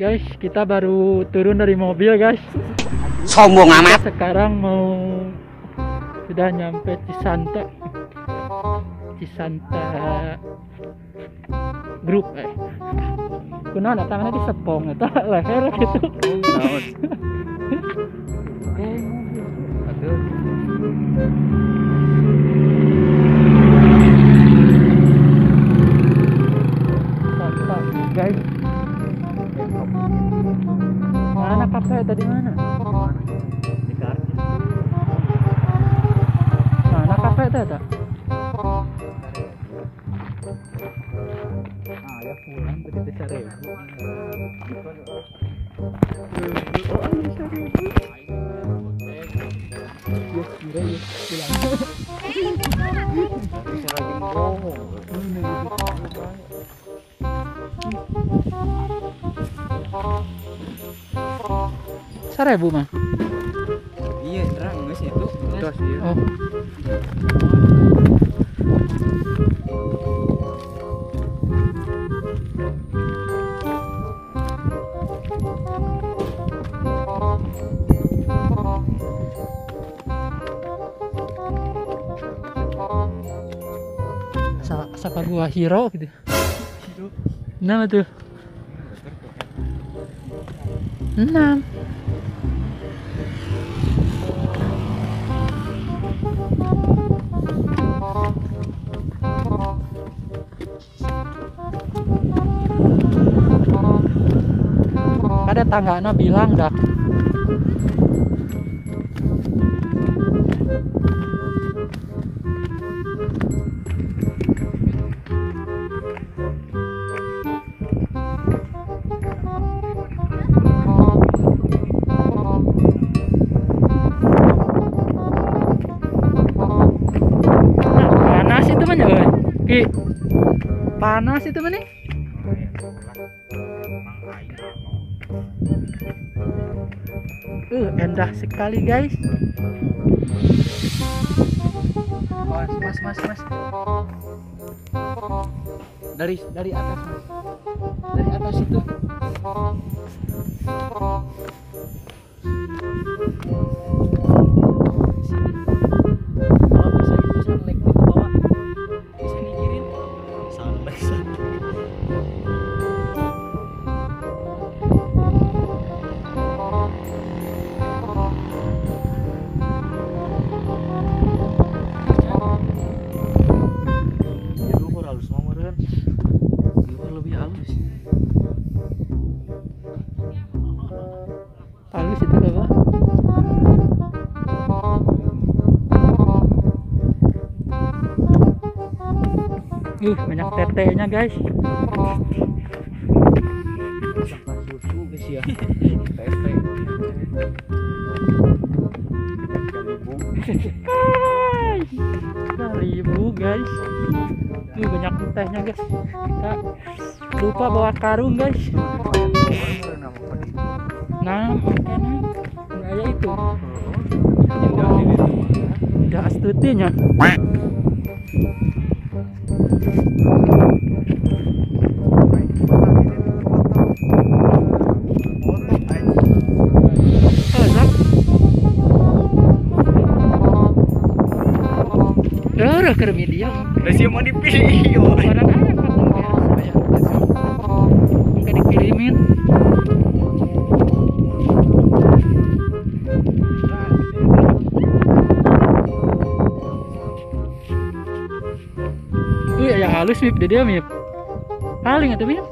Guys, kita baru turun dari mobil, guys. Sombong amat. Sekarang mau sudah nyampe Cisanta. Cisanta grup eh. Kuna ada tangannya di sepong eta leher gitu. Naon? Aduh. Kira yes, pulang. Seribu mah. Iya, terang geus itu. Terus iya. Oh. Sa saka gua hero gitu. Enam tuh. Enam. Ada tanggana bilang dah. Ki panas itu mana uh endah sekali guys Mas, mas, mas, mas. Dari dari atas, Mas. Dari atas itu. Uh banyak tetenya guys. Ribu guys. Uh banyak tehnya guys. Kita lupa bawa karung guys. Nah makanya kayak itu. Udah astutinya. Darah ke media. Masih mau dipilih. Orang. Enggak halus mip dede mip. Paling atau mip?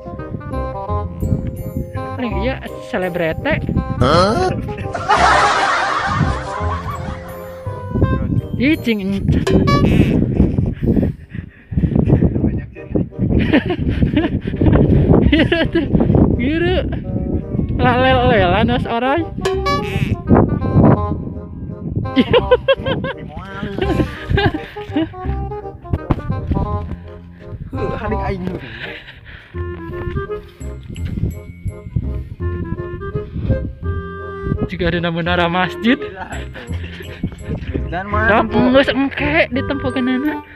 Paling iya selebrete. Icing encat. Iya tuh, Giru. Lalel-lelan orang. Hari aing nu. Juga ada menara masjid. Dan mana? Kampung geus engke di tempat kenana.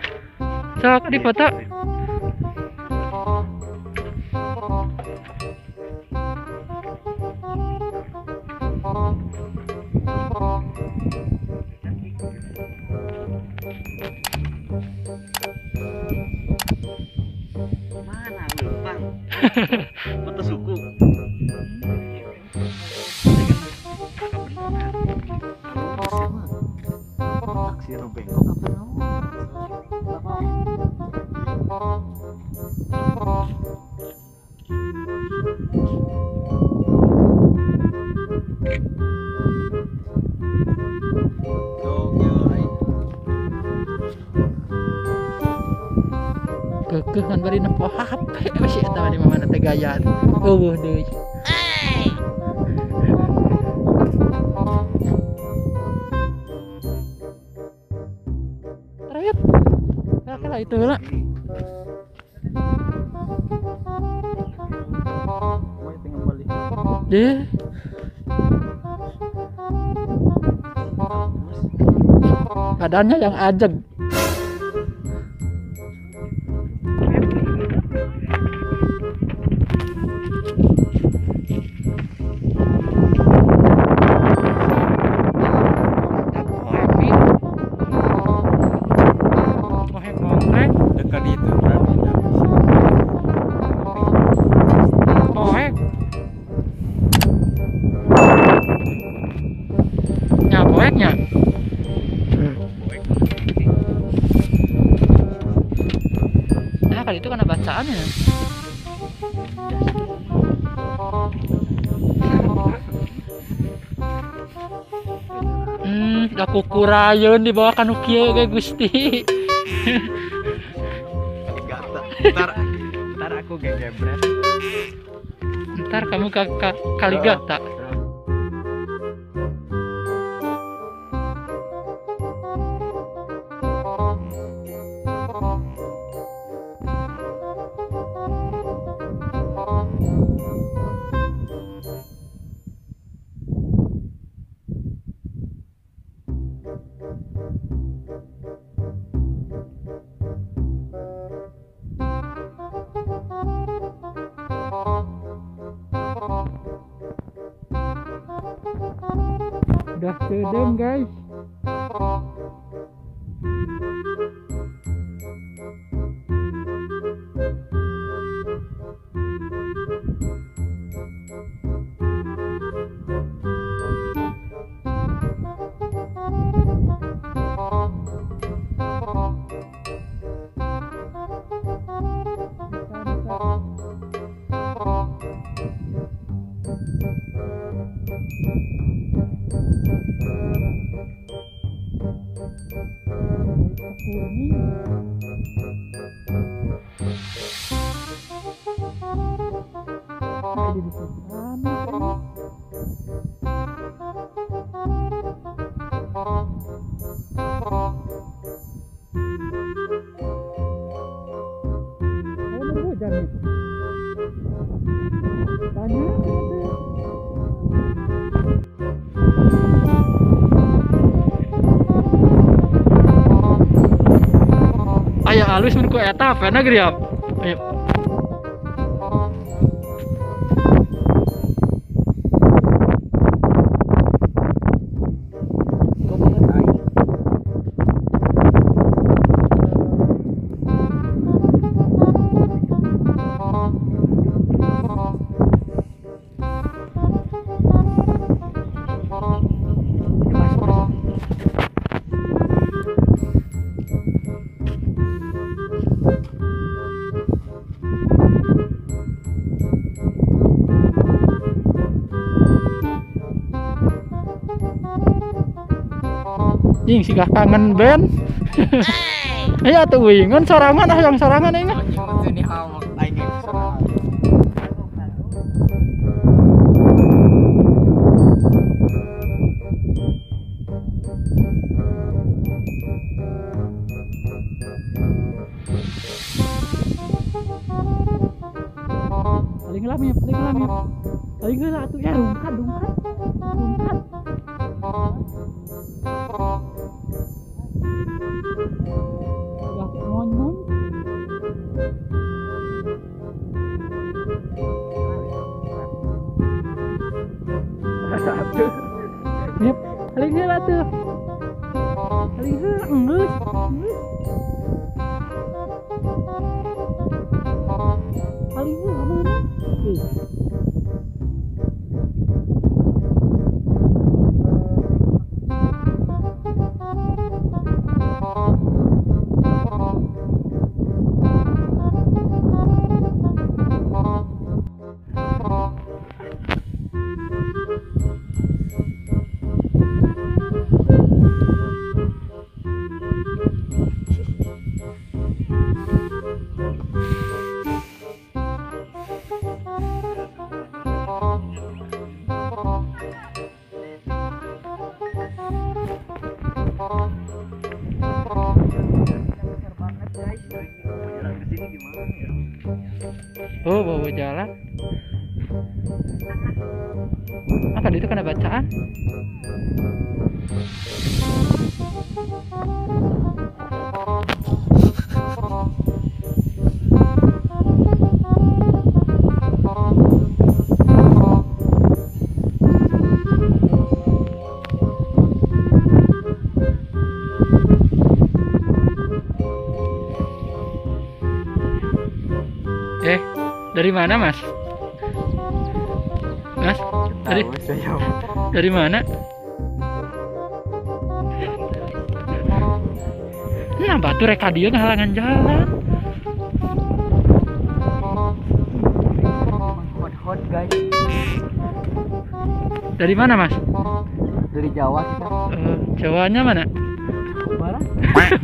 Sok di foto. foto kekeh bari nempo HP masih eta di mana teh gayaan eueuh deui Terakhir, ya kala itu lah. Deh, badannya yang ajeg. Nya poeknya. Nah, kali itu karena bacaannya. Hmm, aku kurayon di bawah kanu kieu ge Gusti. gata ntar ntar aku gegebret Ntar kamu ke, ke kali gata. Udah sedang guys. Eta pena griap. Jing sigah kangen Ben. Ayo tuh wingon sorangan ah yang sorangan sorangan. Paling lamnya, paling lamnya. Paling geula atuh ya rungkat, rungkat. Rungkat. 음? Apa itu kena bacaan? Eh, dari mana, Mas? Mas, dari dari mana? Nah, batu reka dia ngalangan jalan. hot hot guys Dari mana, Mas? dari Jawa kita Eh, Jawanya mana? barat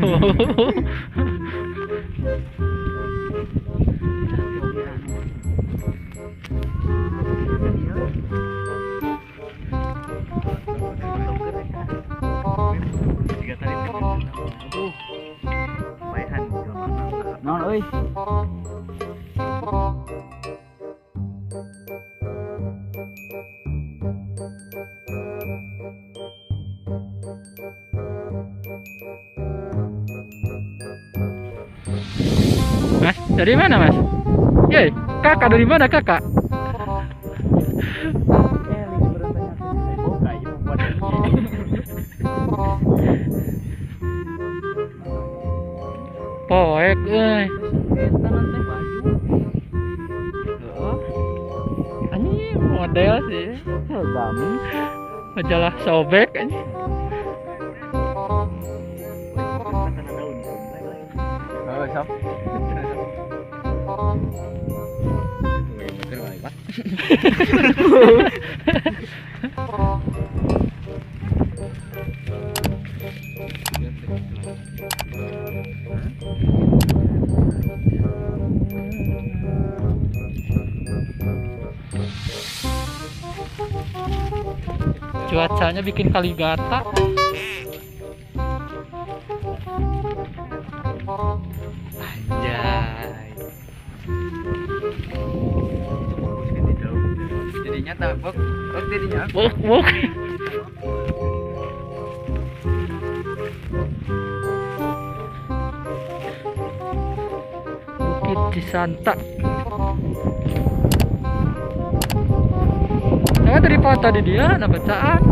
Mas, dari mana, Mas? Yeay, kakak dari mana, kakak? ya sih Bang Majalah sobek aja Rồi xong Người Cuacanya bikin kaligata. Anjay. Jadinya tak bok, bok jadinya. Buk, buk. Bukit Cisanta. Saya dari foto di dia, ada bacaan.